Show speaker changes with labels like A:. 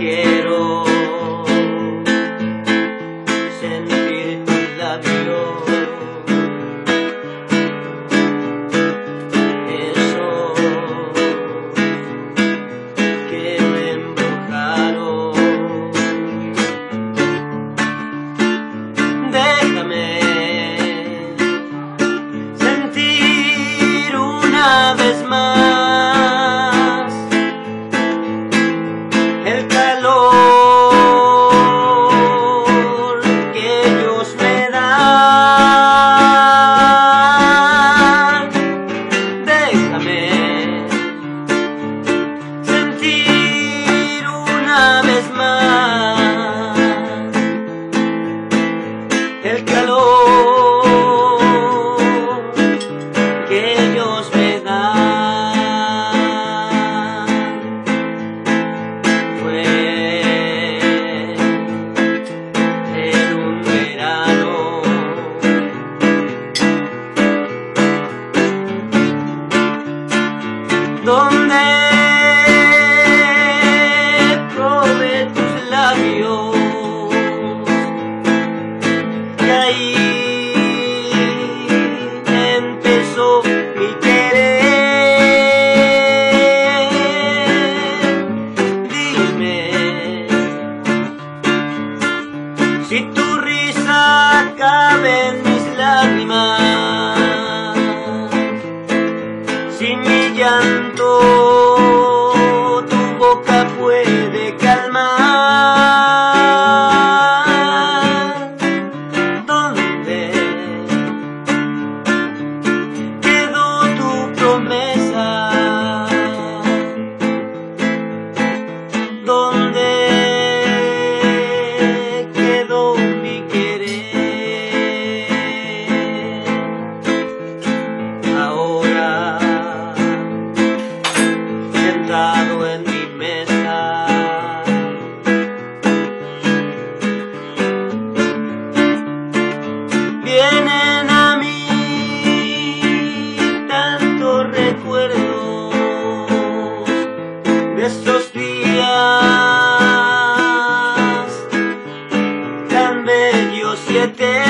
A: again. donde probé tus labios y ahí empezó mi querer. Dime si tu risa cabe en mis lágrimas sin mi llanto. estos días tan bellos y eternos.